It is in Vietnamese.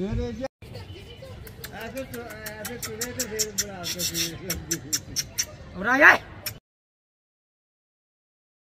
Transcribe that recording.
ऐसे ऐसे तो फिर बुरा